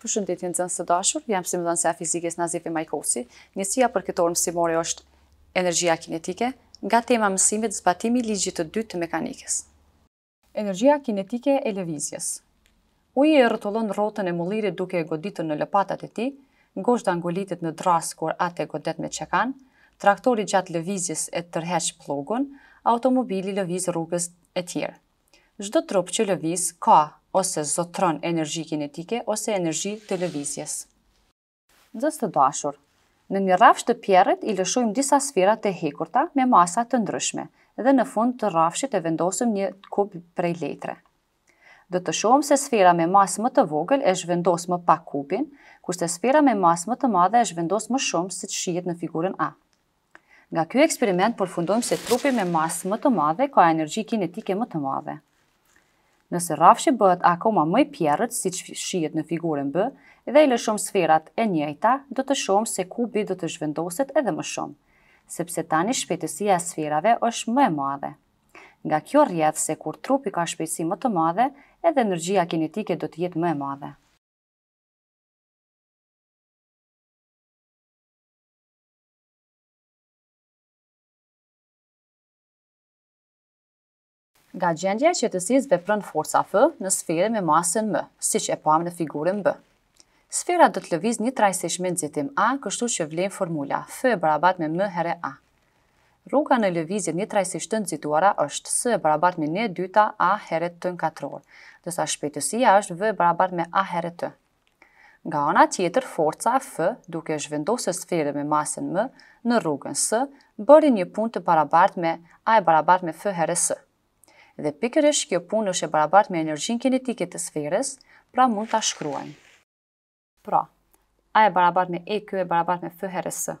Përshëndetje nxënës të dashur, jam mësimdhënësja e fizikës Nazife Majkosi. Njësia për këtë orë mësimore është Energjia kinetike, nga tema e mësimit Zbatimi i ligjit të dytë të mekanikës. Energjia kinetike e lëvizjes. Uji e rrotullon rrotën e mullirit duke e goditur në lëpatat e tij, gozhda ngulitet në dërrasë kur atë e godet me çekiç, traktori gjatë lëvizjes e tërheq pllugun, automobili lëviz rrugës, e tjerë. Çdo trup që lëviz ka ose zotëron energji kinetike ose energji të lëvizjes. Nxënës të dashur, në një rrafsh të pjerrit i lëshojmë disa sfera të hekurta me masa të ndryshme dhe në fund të rrafshit e vendosëm një kub prej letre. Do të shohim se sfera me masë më të vogël e zhvendos më pak kubin, kurse sfera me masë më të madhe e zhvendos më shumë siç shihet në figurën A. Nga ky eksperiment përfundojmë se trupi me masë më të madhe ka energji kinetike më të madhe. Nëse rrafshi bëhet akoma më i pjerrët, siç shihet në figurën B, dhe i lëshom sferat e njëjta, do të shohim se kubi do të zhvendoset edhe më shumë, sepse tani shpejtësia e sferave është më e madhe. Nga kjo rrjedh se kur trupi ka shpejtësi më të madhe, edhe energjia kinetike do të jetë më e madhe. Nga gjendja e qetësisë vepron forca F në sferën me masën M, siç e pamë në figurën B. Sfera do të lëvizë njëtrajtësisht me nxitim A, kështu që vlen formula, F e barabartë me M herë A. Rruga në lëvizjen njëtrajtësisht të nxituara është S e barabartë me një e dyta A herë T në katrorë, ndërsa shpejtësia është V e barabartë me A herë T. Nga ana tjetër forca F, duke zhvendosur sferën me masën M në rrugën S, bëri një punë të barabartë me A e barabartë me F herë S. Dhe pikërisht kjo punë është e barabartë me energjinë kinetike të sferës, pra mund ta shkruajmë. Pra, A e barabartë me EK e barabartë me F herë S.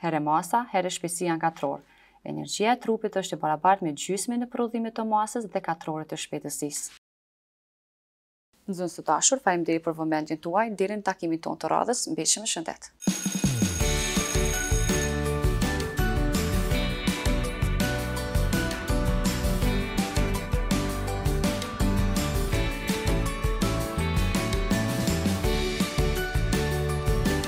Herë masa, herë shpejtësia në katror. Energjia e trupit është e barabartë me gjysmën e prodhimit të masës dhe katrorit të shpejtësisë. Nxënës të dashur, faleminderit për vëmendjen tuaj, deri në takimin tonë të radhës, mbeçi me shëndet!